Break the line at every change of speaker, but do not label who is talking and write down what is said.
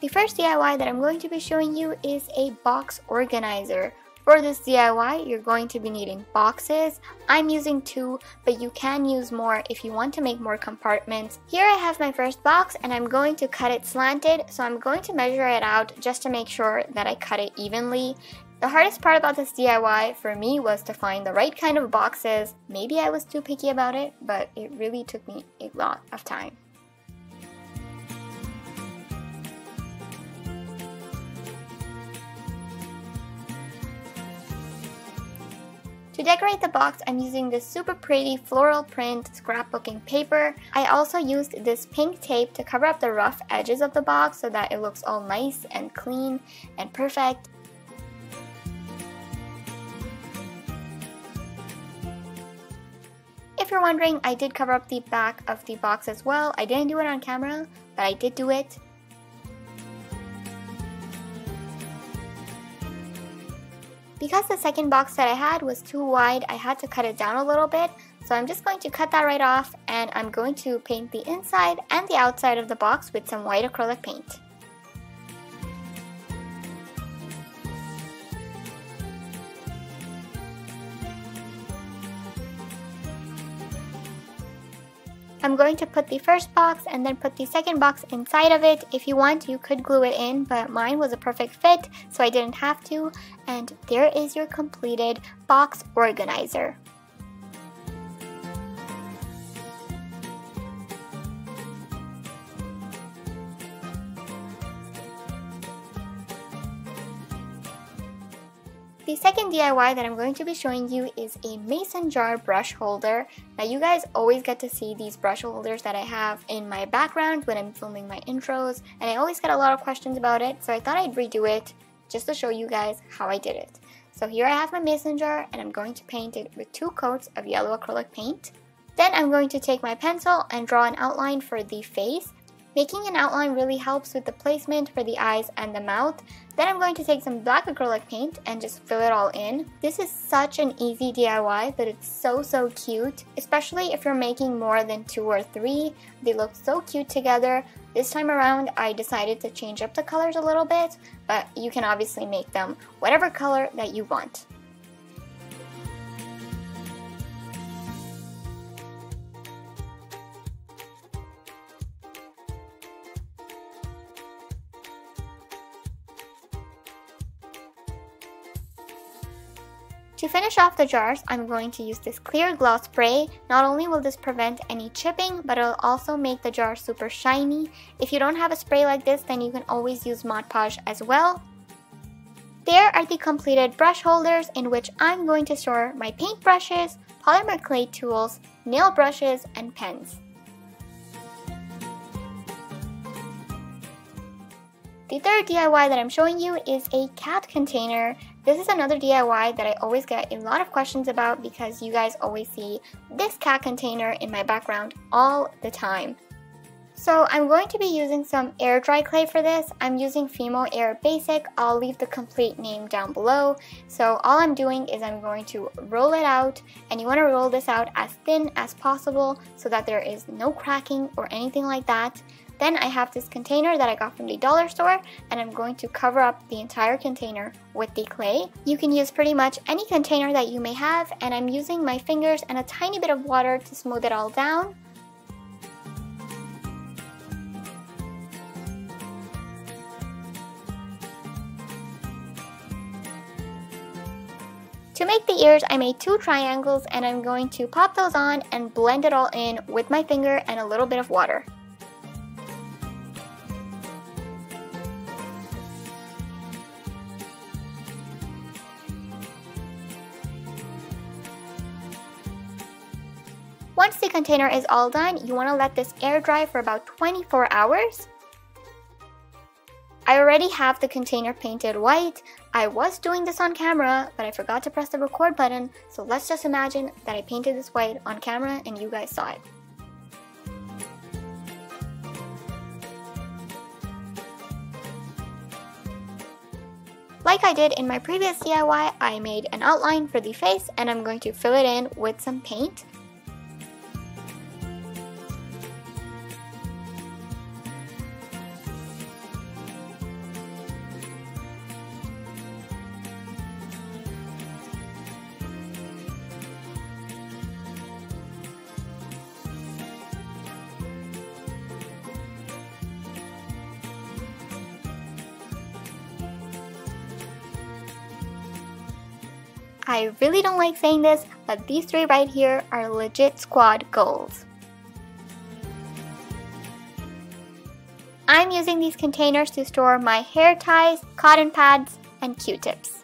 The first DIY that I'm going to be showing you is a box organizer. For this DIY, you're going to be needing boxes. I'm using two, but you can use more if you want to make more compartments. Here I have my first box and I'm going to cut it slanted, so I'm going to measure it out just to make sure that I cut it evenly. The hardest part about this DIY for me was to find the right kind of boxes. Maybe I was too picky about it, but it really took me a lot of time. To decorate the box, I'm using this super pretty floral print scrapbooking paper. I also used this pink tape to cover up the rough edges of the box so that it looks all nice and clean and perfect. If you're wondering, I did cover up the back of the box as well. I didn't do it on camera, but I did do it. Because the second box that I had was too wide, I had to cut it down a little bit. So I'm just going to cut that right off and I'm going to paint the inside and the outside of the box with some white acrylic paint. I'm going to put the first box and then put the second box inside of it. If you want, you could glue it in, but mine was a perfect fit, so I didn't have to. And there is your completed box organizer. The second DIY that I'm going to be showing you is a mason jar brush holder. Now you guys always get to see these brush holders that I have in my background when I'm filming my intros and I always get a lot of questions about it so I thought I'd redo it just to show you guys how I did it. So here I have my mason jar and I'm going to paint it with two coats of yellow acrylic paint. Then I'm going to take my pencil and draw an outline for the face Making an outline really helps with the placement for the eyes and the mouth. Then I'm going to take some black acrylic paint and just fill it all in. This is such an easy DIY but it's so so cute, especially if you're making more than two or three. They look so cute together. This time around I decided to change up the colors a little bit, but you can obviously make them whatever color that you want. To finish off the jars, I'm going to use this clear gloss spray. Not only will this prevent any chipping, but it'll also make the jar super shiny. If you don't have a spray like this, then you can always use Mod Podge as well. There are the completed brush holders in which I'm going to store my paint brushes, polymer clay tools, nail brushes, and pens. The third DIY that I'm showing you is a cat container. This is another DIY that I always get a lot of questions about because you guys always see this cat container in my background all the time. So I'm going to be using some air dry clay for this. I'm using Fimo Air Basic. I'll leave the complete name down below. So all I'm doing is I'm going to roll it out and you want to roll this out as thin as possible so that there is no cracking or anything like that. Then I have this container that I got from the dollar store and I'm going to cover up the entire container with the clay. You can use pretty much any container that you may have and I'm using my fingers and a tiny bit of water to smooth it all down. To make the ears, I made two triangles and I'm going to pop those on and blend it all in with my finger and a little bit of water. Once the container is all done, you want to let this air dry for about 24 hours. I already have the container painted white. I was doing this on camera, but I forgot to press the record button, so let's just imagine that I painted this white on camera and you guys saw it. Like I did in my previous DIY, I made an outline for the face and I'm going to fill it in with some paint. I really don't like saying this, but these three right here are legit squad goals. I'm using these containers to store my hair ties, cotton pads, and q-tips.